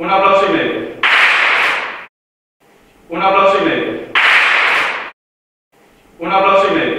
Un aplauso y medio. Un aplauso y medio. Un aplauso y medio.